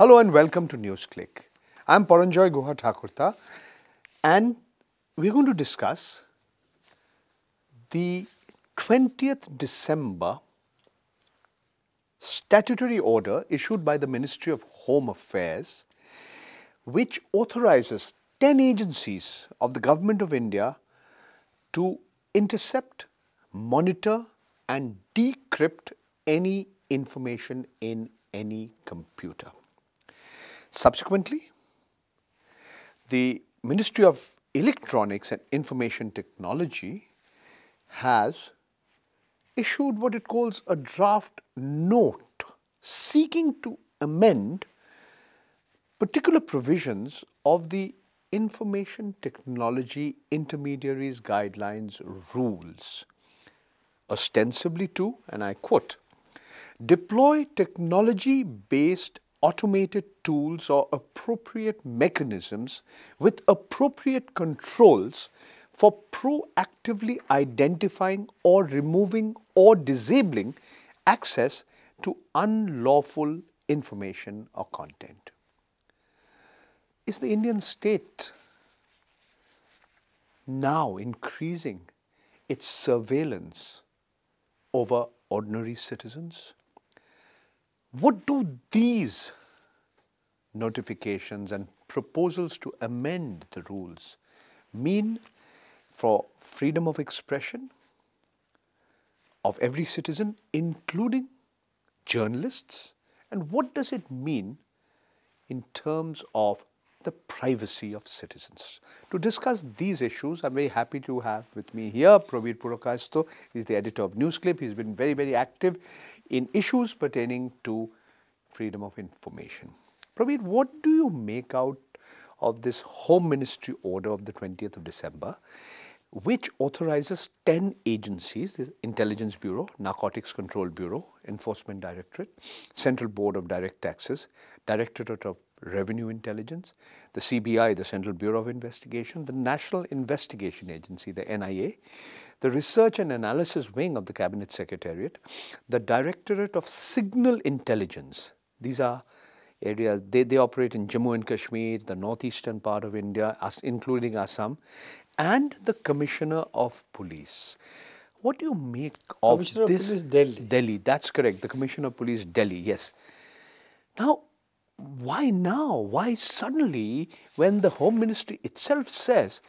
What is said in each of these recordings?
Hello and welcome to NewsClick. I'm Paranjoy Guha Thakurta and we're going to discuss the 20th December statutory order issued by the Ministry of Home Affairs which authorizes 10 agencies of the Government of India to intercept, monitor and decrypt any information in any computer. Subsequently, the Ministry of Electronics and Information Technology has issued what it calls a draft note seeking to amend particular provisions of the Information Technology Intermediaries Guidelines rules, ostensibly to, and I quote, deploy technology based automated tools or appropriate mechanisms with appropriate controls for proactively identifying or removing or disabling access to unlawful information or content. Is the Indian state now increasing its surveillance over ordinary citizens? What do these notifications and proposals to amend the rules mean for freedom of expression of every citizen, including journalists? And what does it mean in terms of the privacy of citizens. To discuss these issues, I'm very happy to have with me here Prabir Purkayastha. He's the editor of NewsClick. He's been very, very active in issues pertaining to freedom of information. Prabir, what do you make out of this Home Ministry order of the 20th of December, which authorizes 10 agencies, the Intelligence Bureau, Narcotics Control Bureau, Enforcement Directorate, Central Board of Direct Taxes, Directorate of Revenue Intelligence, the CBI, the Central Bureau of Investigation, the National Investigation Agency, the NIA, the Research and Analysis Wing of the Cabinet Secretariat, the Directorate of Signal Intelligence. These are areas, they, they operate in Jammu and Kashmir, the northeastern part of India, including Assam, and the Commissioner of Police. What do you make of Commissioner this? of Police Delhi. Delhi, that's correct. The Commissioner of Police Delhi, yes. Now, why now? Why suddenly when the Home Ministry itself says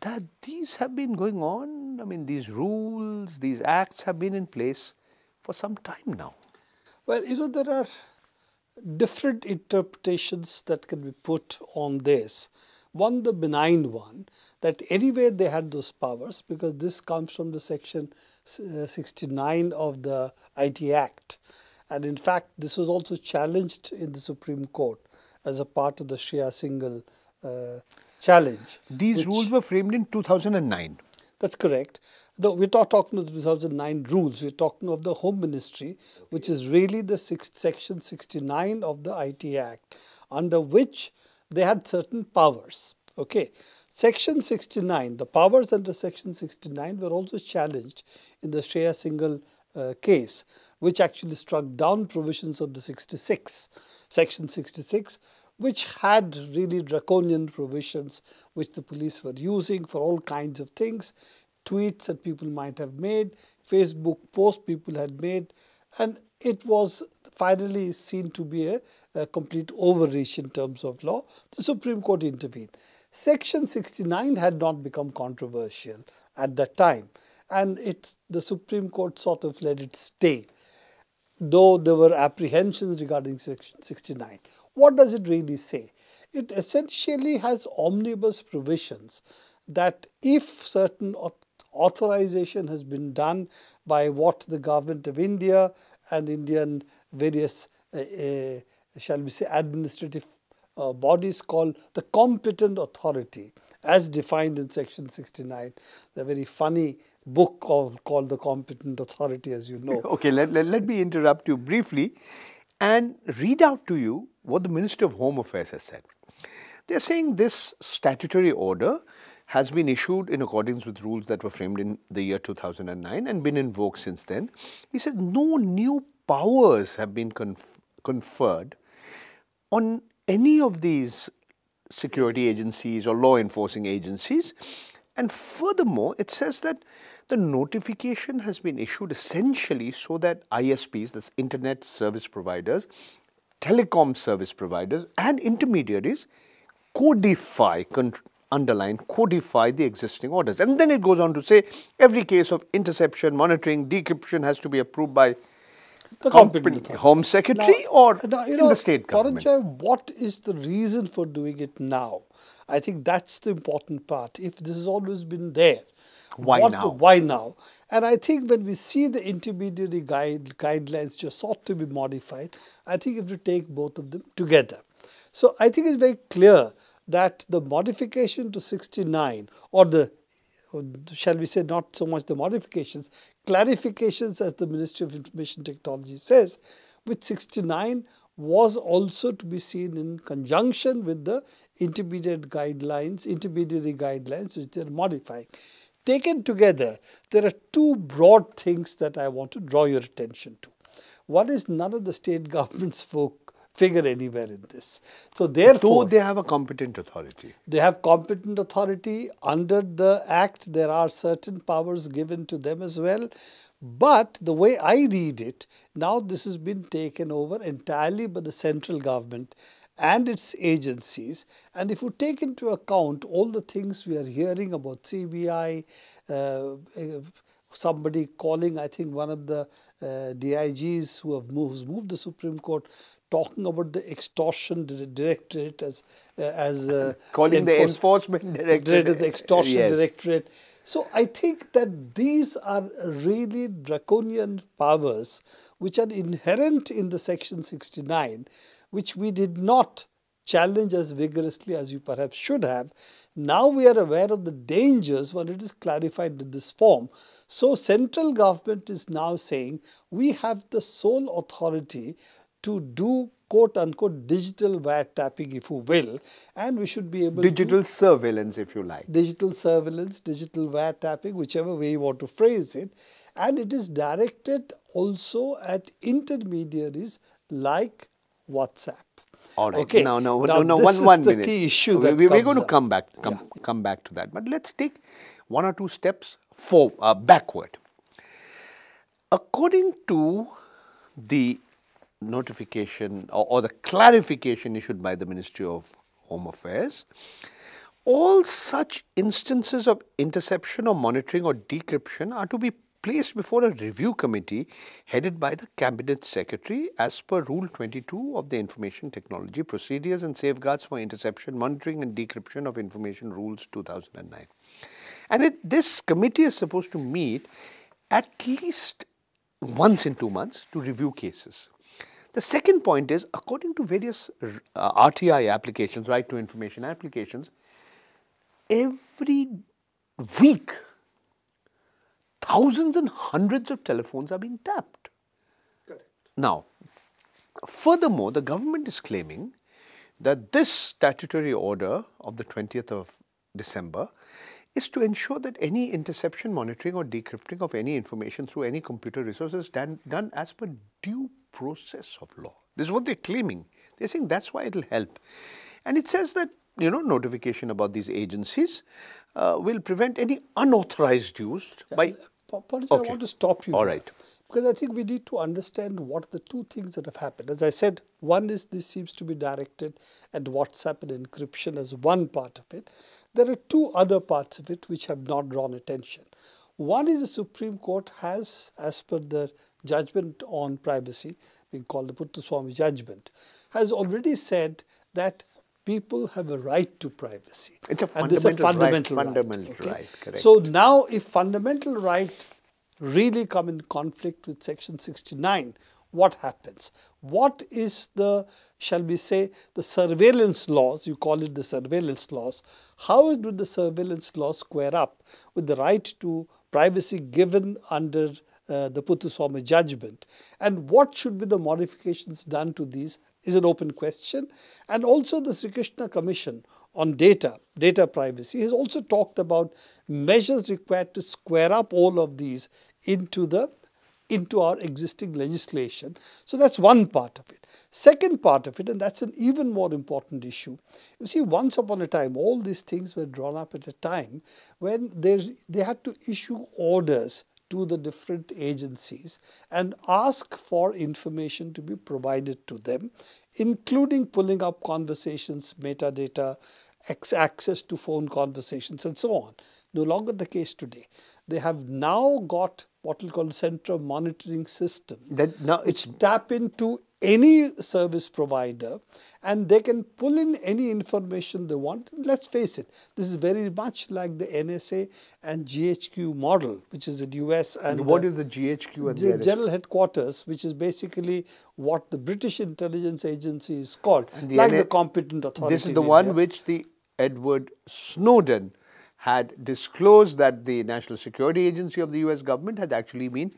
that these have been going on, I mean, these rules, these acts have been in place for some time now? Well, you know, there are different interpretations that can be put on this. One, the benign one, that anyway they had those powers because this comes from the section uh, 69 of the IT Act. And in fact, this was also challenged in the Supreme Court as a part of the Shreya Singhal uh, challenge. These rules were framed in 2009. That's correct. No, we're not talking of the 2009 rules. We're talking of the Home Ministry, which is really the sixth, section 69 of the IT Act, under which they had certain powers. Okay. Section 69, the powers under Section 69 were also challenged in the Shreya Singhal uh, case, which actually struck down provisions of the 66, Section 66, which had really draconian provisions which the police were using for all kinds of things, tweets that people might have made, Facebook posts people had made, and it was finally seen to be a, a, complete overreach in terms of law. The Supreme Court intervened. Section 69 had not become controversial at that time, and it the Supreme Court sort of let it stay, though there were apprehensions regarding Section 69. What does it really say? It essentially has omnibus provisions that if certain authorization has been done by what the government of India and Indian various, uh, uh, shall we say, administrative uh, bodies call the competent authority as defined in section 69. The very funny book called, called The Competent Authority as you know. Okay, let, let, let me interrupt you briefly and read out to you what the Ministry of Home Affairs has said. They are saying this statutory order has been issued in accordance with rules that were framed in the year 2009 and been invoked since then. He said no new powers have been conf conferred on any of these security agencies or law enforcing agencies. And furthermore, it says that the notification has been issued essentially so that ISPs, that's internet service providers, telecom service providers, and intermediaries codify, underline, codify the existing orders. And then it goes on to say every case of interception, monitoring, decryption has to be approved by the competent Home Secretary now, or now, you know, the state government? What is the reason for doing it now? I think that's the important part. If this has always been there, why what, now? Why now? And I think when we see the intermediary guide, guidelines just sought to be modified, I think if we take both of them together. So I think it's very clear that the modification to 69 or the shall we say not so much the modifications, clarifications as the Ministry of Information Technology says, with 69 was also to be seen in conjunction with the intermediate guidelines, intermediary guidelines which they are modifying. Taken together, there are two broad things that I want to draw your attention to. One is none of the state governments spoke figure anywhere in this. So therefore, Though they have a competent authority. They have competent authority. Under the Act, there are certain powers given to them as well. But the way I read it, now this has been taken over entirely by the central government and its agencies. And if you take into account all the things we are hearing about CBI, uh, somebody calling, I think one of the uh, DIGs who have moved, moved the Supreme Court, talking about the extortion directorate as uh, as uh, calling the enforcement directorate as extortion yes. directorate. So I think that these are really draconian powers which are inherent in the section 69 which we did not challenge as vigorously as you perhaps should have. Now we are aware of the dangers when it is clarified in this form. So central government is now saying we have the sole authority to do quote unquote digital wiretapping if you will and we should be able digital surveillance if you like. Digital surveillance digital wiretapping whichever way you want to phrase it. And it is directed also at intermediaries like whatsapp. All right. Okay. Now no no no one one the minute. key issue we, we, are going to come back come, yeah. come back to that. But let's take one or two steps for uh, backward. According to the notification or, or, the clarification issued by the Ministry of Home Affairs, all such instances of interception or monitoring or decryption are to be placed before a review committee headed by the Cabinet Secretary as per Rule 22 of the Information Technology Procedures and Safeguards for Interception, Monitoring and Decryption of Information Rules 2009. And it, this committee is supposed to meet at least once in two months to review cases. The second point is, according to various uh, RTI applications, right to information applications, every week, thousands and hundreds of telephones are being tapped. Correct. Now, furthermore, the government is claiming that this statutory order of the 20th of December is to ensure that any interception, monitoring or decrypting of any information through any computer resource is done, done as per due process of law. This is what they're claiming. They're saying that's why it'll help. And it says that, you know, notification about these agencies uh, will prevent any unauthorized use by... okay. I want to stop you. All right. Because I think we need to understand what the two things that have happened. As I said, one is this seems to be directed at WhatsApp and encryption as one part of it. There are two other parts of it which have not drawn attention. One is the Supreme Court has, as per the judgment on privacy, being called the Puttaswamy judgment, has already said that people have a right to privacy. It's a fundamental, a fundamental right. right. Fundamental okay? right, correct. So now if fundamental right really come in conflict with section 69, what happens? What is the, shall we say, the surveillance laws, you call it the surveillance laws, how do the surveillance laws square up with the right to privacy given under uh, the Puttaswamy judgment and what should be the modifications done to these is an open question and also the Sri Krishna Commission on data, data privacy has also talked about measures required to square up all of these into the into our existing legislation. So that's one part of it. Second part of it, and that's an even more important issue. You see, once upon a time, all these things were drawn up at a time when they had to issue orders to the different agencies and ask for information to be provided to them, including pulling up conversations, metadata, access to phone conversations and so on. No longer the case today. They have now got what we call central monitoring system that now it's tap into any service provider and they can pull in any information they want. Let's face it, this is very much like the NSA and GHQ model, which is in US and what is the GHQ and the, the General Headquarters, which is basically what the British intelligence agency is called, the like the competent authority. This is the one which the Edward Snowden had disclosed that the National Security Agency of the US government had actually been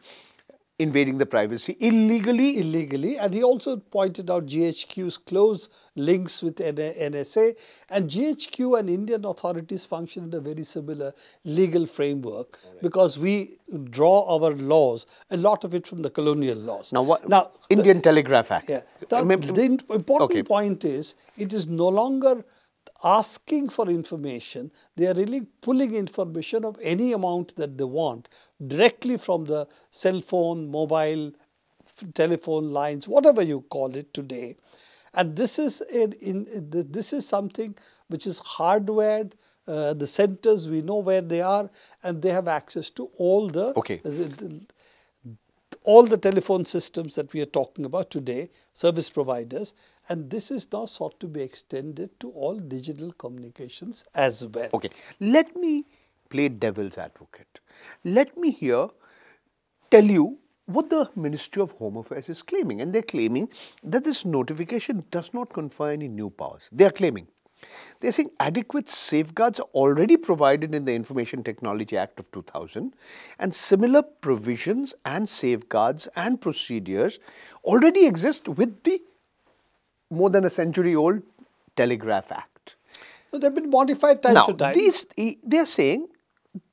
invading the privacy illegally. Illegally. And he also pointed out GHQ's close links with NSA. And GHQ and Indian authorities function in a very similar legal framework right. because we draw our laws, a lot of it from the colonial laws. Now, what, now Indian the, Telegraph Act. Yeah. The, the important okay. point is it is no longer asking for information, they are really pulling information of any amount that they want directly from the cell phone, mobile, telephone lines, whatever you call it today. And this is in, in this is something which is hardwired. Uh, the centers we know where they are, and they have access to all the okay all the telephone systems that we are talking about today, service providers, and this is now sought to be extended to all digital communications as well. Okay, let me play devil's advocate. Let me here tell you what the Ministry of Home Affairs is claiming, and they're claiming that this notification does not confer any new powers. They are claiming they're saying adequate safeguards are already provided in the Information Technology Act of 2000 and similar provisions and safeguards and procedures already exist with the more than a century old Telegraph Act. So they've been modified time now, to time. These, they are saying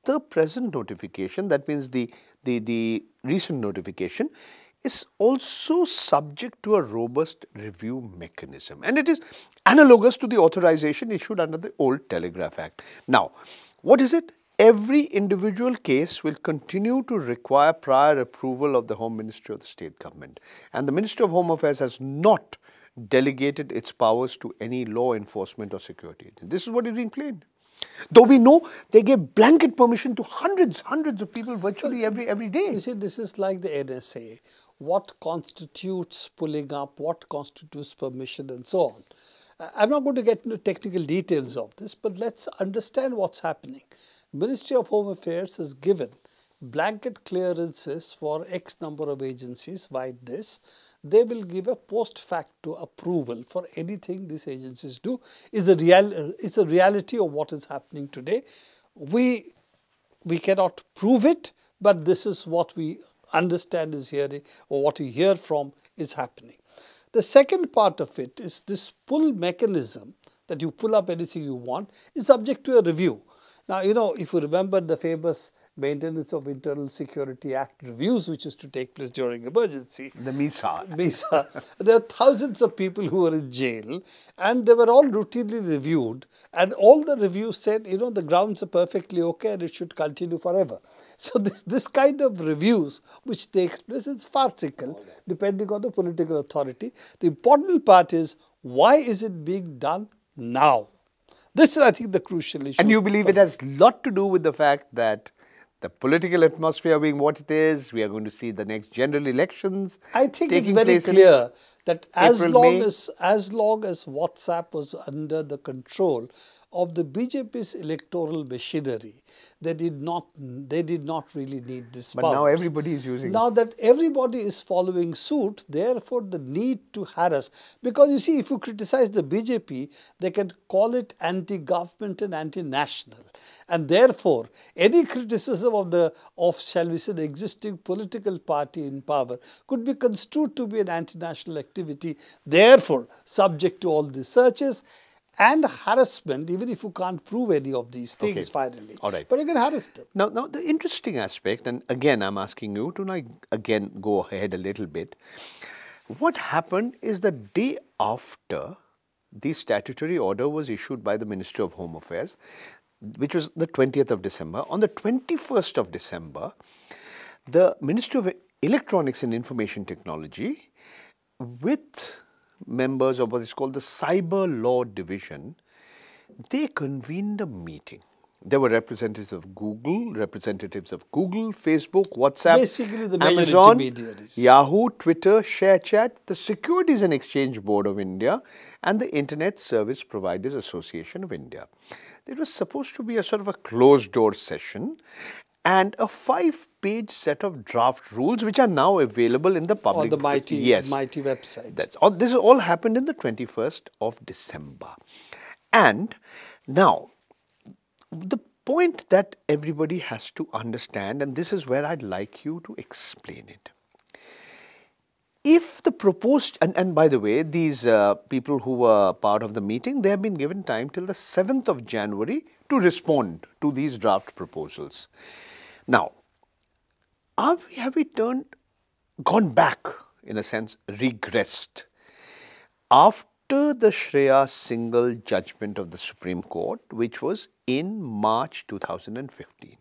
the present notification, that means the, the, the recent notification, is also subject to a robust review mechanism and it is analogous to the authorization issued under the old Telegraph Act. Now, what is it? Every individual case will continue to require prior approval of the Home Ministry of the State Government and the Ministry of Home Affairs has not delegated its powers to any law enforcement or security. This is what is being claimed. Though we know they gave blanket permission to hundreds, hundreds of people virtually every every day. You see, this is like the NSA what constitutes pulling up, what constitutes permission and so on. Uh, I'm not going to get into technical details of this, but let's understand what's happening. Ministry of Home Affairs has given blanket clearances for X number of agencies by this. They will give a post facto approval for anything these agencies do. Is a real, it's a reality of what is happening today. We, we cannot prove it, but this is what we understand is hearing or what you hear from is happening. The second part of it is this pull mechanism that you pull up anything you want is subject to a review. Now, you know, if you remember the famous Maintenance of Internal Security Act reviews, which is to take place during emergency. The MISA. MISA. there are thousands of people who were in jail and they were all routinely reviewed and all the reviews said, you know, the grounds are perfectly okay and it should continue forever. So this, this kind of reviews which takes place is farcical depending on the political authority. The important part is why is it being done now? This is, I think, the crucial issue. And you believe it has a lot to do with the fact that the political atmosphere being what it is, we are going to see the next general elections. I think it's very clear that as April, long May. as as long as WhatsApp was under the control of the BJP's electoral machinery. They did not they did not really need this But now everybody is using Now that everybody is following suit, therefore the need to harass. Because you see, if you criticize the BJP, they can call it anti-government and anti-national. And therefore, any criticism of the of shall we say the existing political party in power could be construed to be an anti-national activity, therefore subject to all these searches and harassment, even if you can't prove any of these things Okay. finally. All right. But you can harass them. Now, now the interesting aspect, and again, I'm asking you to like again go ahead a little bit. What happened is the day after the statutory order was issued by the Ministry of Home Affairs, which was the 20th of December. On the 21st of December, the Ministry of Electronics and Information Technology, with members of what is called the Cyber Law Division, they convened a meeting. There were representatives of Google, representatives of Google, Facebook, WhatsApp, Basically the major Amazon, intermediaries. Yahoo, Twitter, ShareChat, the Securities and Exchange Board of India, and the Internet Service Providers Association of India. It was supposed to be a sort of a closed door session and a five page set of draft rules which are now available in the public On the mighty, yes. MeitY website. That's all. This all happened in the 21st of December. And now, the point that everybody has to understand, and this is where I'd like you to explain it. If the proposed, and, and by the way, these uh, people who were part of the meeting, they have been given time till the 7th of January to respond to these draft proposals. Now, are we, have we turned, gone back, in a sense, regressed? After the Shreya Singhal judgment of the Supreme Court, which was in March 2015,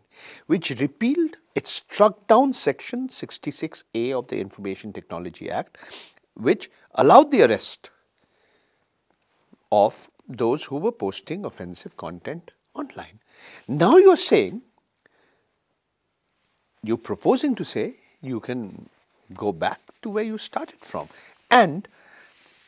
which repealed, it struck down Section 66A of the Information Technology Act, which allowed the arrest of those who were posting offensive content online. Now you are saying you're proposing to say you can go back to where you started from. And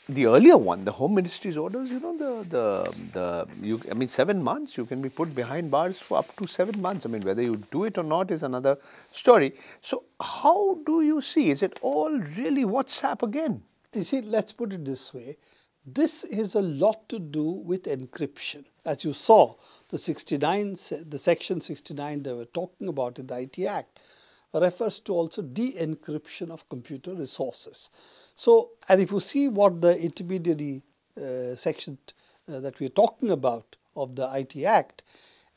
the earlier one, the Home Ministry's orders, you know, the, the, the you, I mean, seven months, you can be put behind bars for up to seven months. I mean, whether you do it or not is another story. So, how do you see? Is it all really WhatsApp again? You see, let's put it this way. This is a lot to do with encryption. As you saw, the 69, the section 69 they were talking about in the IT Act refers to also de-encryption of computer resources. So, and if you see what the intermediary uh, section uh, that we are talking about of the IT Act,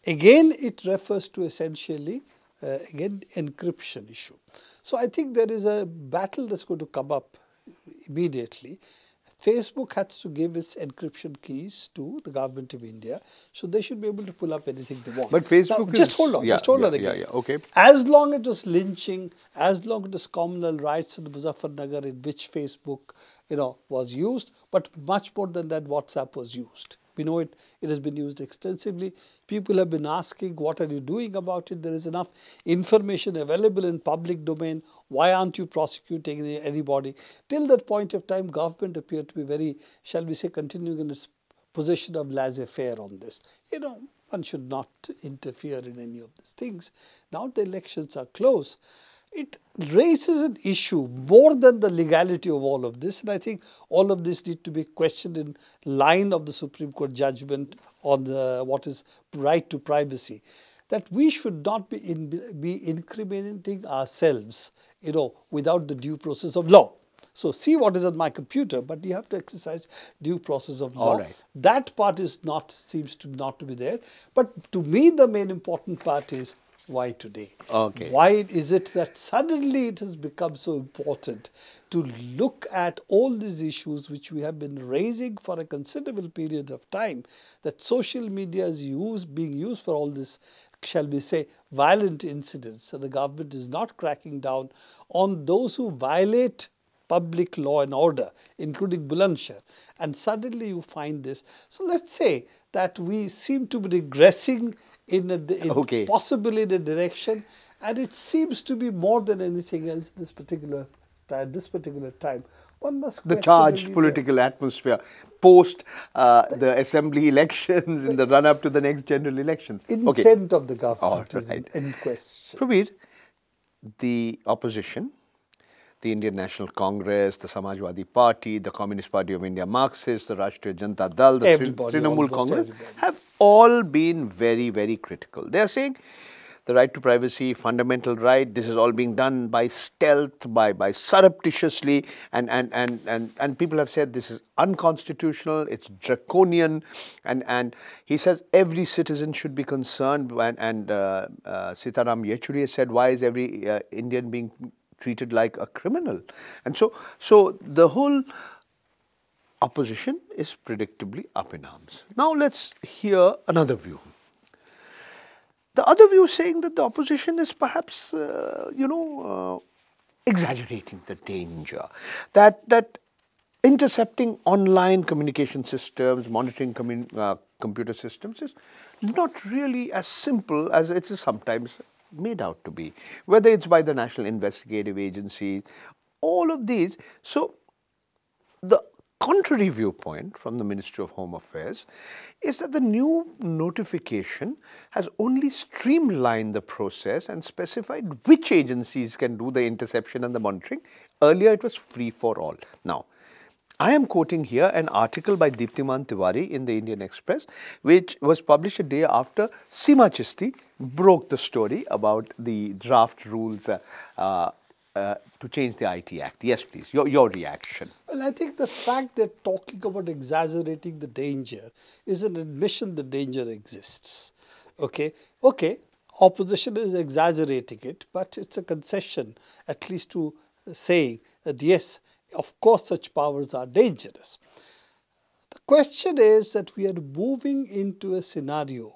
again it refers to essentially uh, again encryption issue. So I think there is a battle that's going to come up immediately. Facebook has to give its encryption keys to the government of India, so they should be able to pull up anything they want. But Facebook Now, just hold on, yeah, just hold yeah, on yeah, again. yeah, okay. As long as it was lynching, as long as it was communal rights in Muzaffarnagar in which Facebook, you know, was used, but much more than that, WhatsApp was used. We know it, it has been used extensively. People have been asking, what are you doing about it? There is enough information available in public domain. Why aren't you prosecuting anybody? Till that point of time, government appeared to be very, shall we say, continuing in its position of laissez-faire on this. You know, one should not interfere in any of these things. Now the elections are close. It raises an issue more than the legality of all of this, and I think all of this need to be questioned in line of the Supreme Court judgment on the, what is right to privacy. That we should not be in, be incriminating ourselves, you know, without the due process of law. So see what is on my computer, but you have to exercise due process of law. Right. That part is not seems to not to be there. But to me, the main important part is why today. Okay. Why is it that suddenly it has become so important to look at all these issues which we have been raising for a considerable period of time? That social media is used, being used for all this, shall we say, violent incidents. So the government is not cracking down on those who violate public law and order, including Bulandshahr. And suddenly you find this. So let's say that we seem to be regressing in, a, in Okay. possibly in a direction, and it seems to be more than anything else this particular time. This particular time, one must the charged political atmosphere post uh, the assembly elections in the run up to the next general elections. the intent of the government All right. in, in question. Prabir, the opposition, the Indian National Congress, the Samajwadi Party, the Communist Party of India, Marxists, the Rashtriya Janata Dal, the Everybody, Trinamool Congress everybody. have all been very, very critical. They are saying the right to privacy, fundamental right. This is all being done by stealth, by, by surreptitiously, and, and, and, and, and people have said this is unconstitutional, it's draconian, and, and he says every citizen should be concerned, and, and uh, uh, Sitaram Yechury said, why is every uh, Indian being treated like a criminal? And so, so the whole opposition is predictably up in arms. Now let's hear another view. The other view saying that the opposition is perhaps, uh, you know, uh, exaggerating the danger, that, that intercepting online communication systems, monitoring uh, computer systems is not really as simple as it is sometimes made out to be, whether it's by the National Investigative Agency, all of these. So, the contrary viewpoint from the Ministry of Home Affairs is that the new notification has only streamlined the process and specified which agencies can do the interception and the monitoring. Earlier it was free for all. Now, I am quoting here an article by Deeptiman Tiwari in the Indian Express, which was published a day after Seema Chishti broke the story about the draft rules uh, uh, to change the IT Act. Yes, please, your, your reaction. Well, I think the fact that talking about exaggerating the danger is an admission the danger exists. Okay, okay, opposition is exaggerating it, but it's a concession, at least to saying that yes, of course, such powers are dangerous. The question is that we are moving into a scenario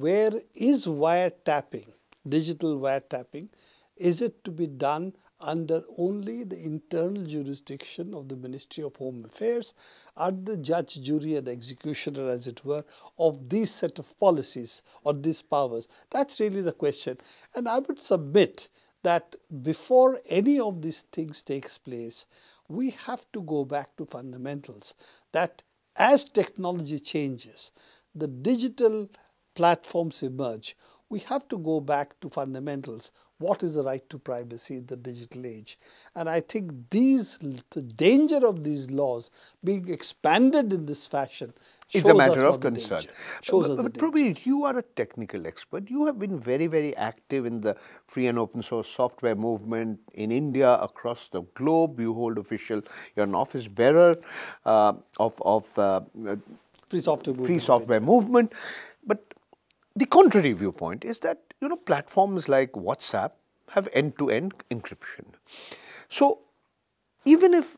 where is wiretapping, digital wiretapping, is it to be done under only the internal jurisdiction of the Ministry of Home Affairs Are the judge, jury and executioner as it were of these set of policies or these powers? That's really the question. And I would submit that before any of these things takes place, we have to go back to fundamentals that as technology changes, the digital platforms emerge, we have to go back to fundamentals. What is the right to privacy in the digital age? And I think these, the danger of these laws being expanded in this fashion it's a matter of concern. Shows but, but Prabir, you are a technical expert. You have been very, very active in the free and open source software movement in India, across the globe. You hold official, you're an office bearer uh, of, of uh, free software movement. Free software movement. But the contrary viewpoint is that you know platforms like WhatsApp have end-to-end -end encryption. So even if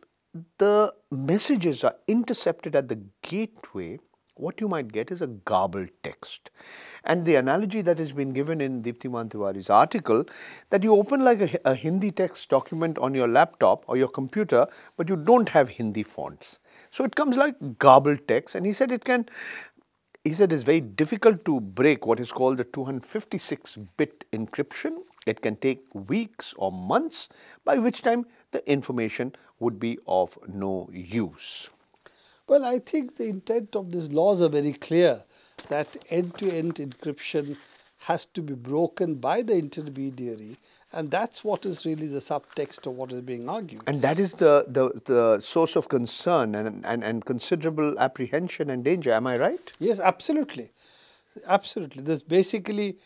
the messages are intercepted at the gateway, what you might get is a garbled text. And the analogy that has been given in Deeptiman Tiwari's article, that you open like a, a, Hindi text document on your laptop or your computer, but you don't have Hindi fonts. So it comes like garbled text and he said it can he said it's very difficult to break what is called the 256-bit encryption. It can take weeks or months, by which time the information would be of no use. Well, I think the intent of these laws are very clear that end-to-end -end encryption has to be broken by the intermediary and that's what is really the subtext of what is being argued. And that is the, the, the source of concern and, and, and considerable apprehension and danger, am I right? Yes, absolutely. Absolutely. There's basically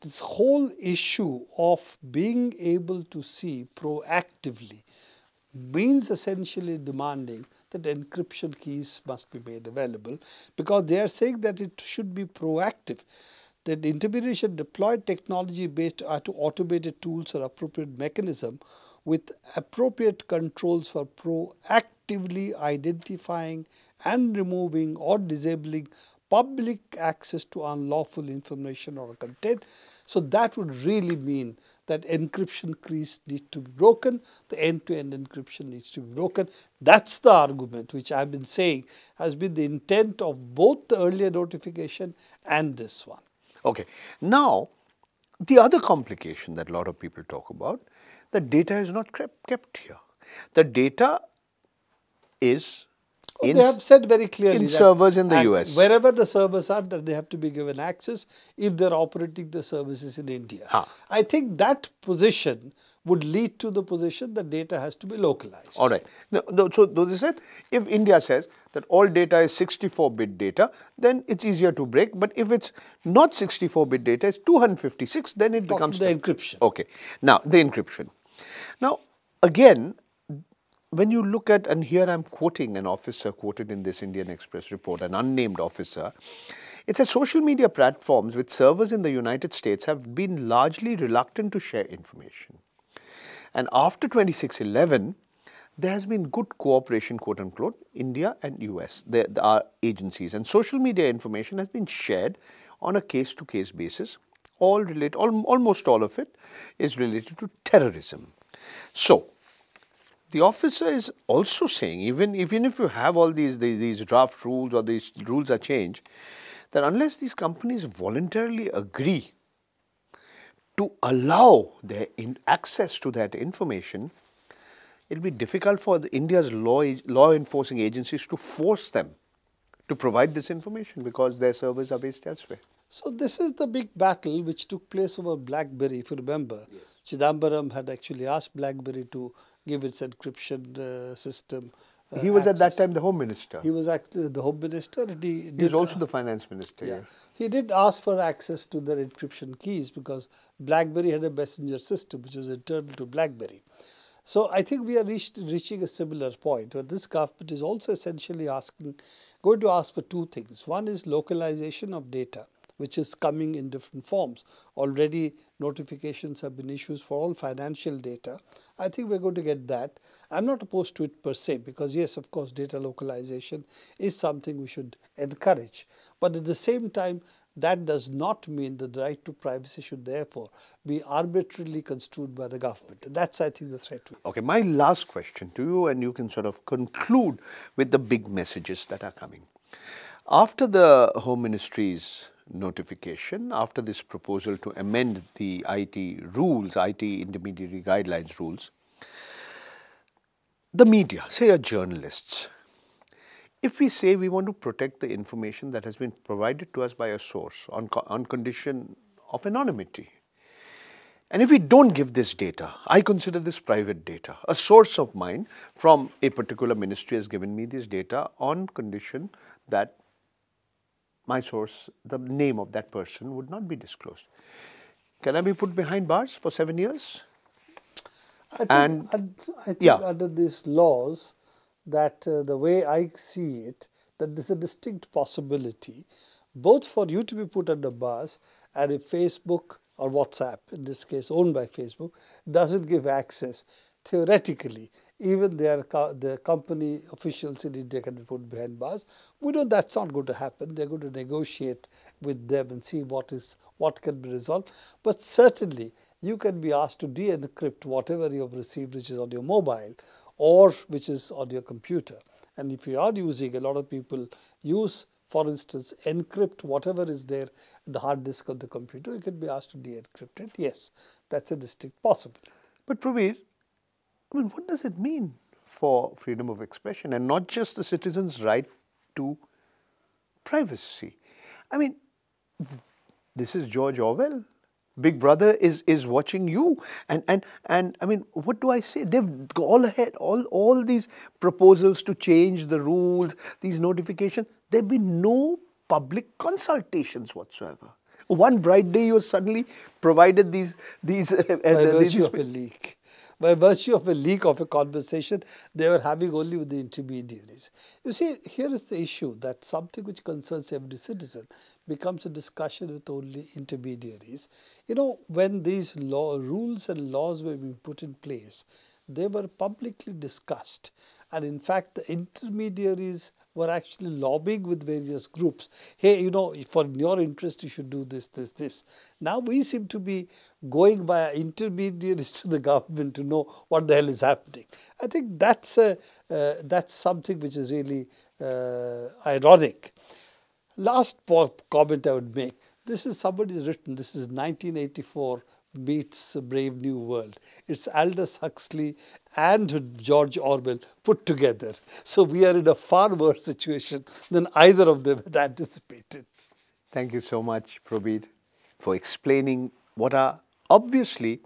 this whole issue of being able to see proactively means essentially demanding that encryption keys must be made available because they are saying that it should be proactive that the intermediary should deploy technology based to automated tools or appropriate mechanism with appropriate controls for proactively identifying and removing or disabling public access to unlawful information or content. So that would really mean that encryption keys need to be broken, the end-to-end -end encryption needs to be broken. That's the argument which I've been saying has been the intent of both the earlier notification and this one. Okay. Now, the other complication that a lot of people talk about, the data is not kept here. The data is in, they have said very clearly in servers in the US. Wherever the servers are, that they have to be given access if they're operating the services in India. Huh. I think that position would lead to the position that data has to be localized. All right. No, no, so they said if India says that all data is 64-bit data, then it's easier to break. But if it's not 64-bit data, it's 256, then it Talk becomes the encryption. Okay. Now the encryption. Now again, when you look at, and here I'm quoting an officer quoted in this Indian Express report, an unnamed officer, it says social media platforms with servers in the United States have been largely reluctant to share information. And after 2611, there has been good cooperation, quote unquote, India and US, there, are agencies, and social media information has been shared on a case to case basis. All relate, all, almost all of it is related to terrorism. So, the officer is also saying, even, even if you have all these, these, these draft rules or these rules are changed, that unless these companies voluntarily agree to allow their access to that information, it will be difficult for India's law, law enforcing agencies to force them to provide this information because their servers are based elsewhere. So this is the big battle which took place over BlackBerry, if you remember. Yes. Chidambaram had actually asked BlackBerry to give its encryption uh, system. He was access. at that time the Home Minister. He was actually the Home Minister. He, he was also uh, the Finance Minister. Yeah. Yes. He did ask for access to their encryption keys because BlackBerry had a messenger system which was internal to BlackBerry. So I think we are reached, reaching a similar point where this government is also essentially asking, going to ask for two things. One is localization of data which is coming in different forms. Already notifications have been issued for all financial data. I think we're going to get that. I'm not opposed to it per se because yes, of course, data localization is something we should encourage. But at the same time, that does not mean that the right to privacy should therefore be arbitrarily construed by the government. That's, I think, the threat. Okay, my last question to you, and you can sort of conclude with the big messages that are coming. After the Home Ministry's notification after this proposal to amend the IT rules, IT intermediary guidelines rules, the media, say our journalists, if we say we want to protect the information that has been provided to us by a source on, on condition of anonymity, and if we don't give this data, I consider this private data. A source of mine from a particular ministry has given me this data on condition that my source, the name of that person would not be disclosed. Can I be put behind bars for seven years? I think, and, I think yeah. under these laws, that uh, the way I see it, that there's a distinct possibility, both for you to be put under bars and if Facebook or WhatsApp, in this case owned by Facebook, doesn't give access, theoretically, even their the company officials in India can be put behind bars. We know that's not going to happen. They're going to negotiate with them and see what is what can be resolved. But certainly, you can be asked to de-encrypt whatever you have received, which is on your mobile or which is on your computer. And if you are using, a lot of people use, for instance, encrypt whatever is there in the hard disk of the computer, you can be asked to de-encrypt it. Yes, that's a distinct possibility. But Prabir, I mean, what does it mean for freedom of expression and not just the citizen's right to privacy? I mean, this is George Orwell. Big Brother is is watching you, and and and I mean, what do I say? They've all ahead, all all these proposals to change the rules, these notifications. There'd be no public consultations whatsoever. One bright day, you suddenly provided these these. Uh, By virtue of a leak by virtue of a leak of a conversation they were having only with the intermediaries. You see, here is the issue that something which concerns every citizen becomes a discussion with only intermediaries. You know, when these law, rules and laws were being put in place, they were publicly discussed. And in fact, the intermediaries were actually lobbying with various groups. Hey, you know, for your interest, you should do this, this, this. Now we seem to be going by intermediaries to the government to know what the hell is happening. I think that's a, uh, that's something which is really uh, ironic. Last comment I would make. This is somebody's written. This is 1984 meets a Brave New World. It's Aldous Huxley and George Orwell put together. So we are in a far worse situation than either of them had anticipated. Thank you so much, Prabir, for explaining what are obviously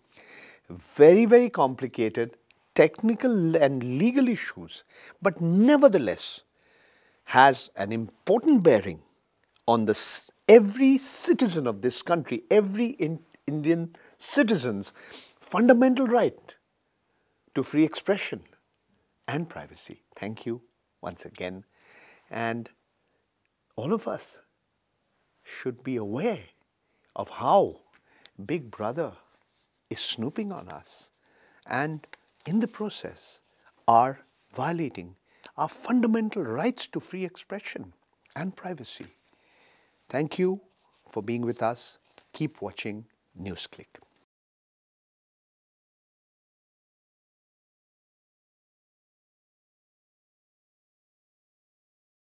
very, very complicated technical and legal issues, but nevertheless has an important bearing on the, every citizen of this country, every Indian citizen's fundamental right to free expression and privacy. Thank you once again. And all of us should be aware of how Big Brother is snooping on us and in the process are violating our fundamental rights to free expression and privacy. Thank you for being with us. Keep watching NewsClick.